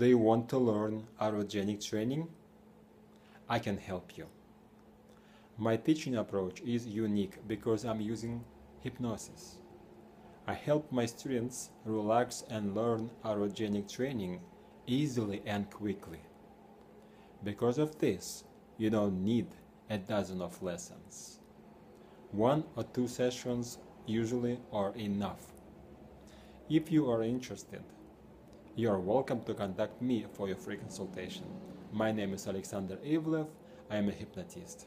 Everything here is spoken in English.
Do you want to learn autogenic training? I can help you. My teaching approach is unique because I'm using hypnosis. I help my students relax and learn autogenic training easily and quickly. Because of this, you don't need a dozen of lessons. One or two sessions usually are enough. If you are interested, you are welcome to contact me for your free consultation. My name is Alexander Ivlev. I am a hypnotist.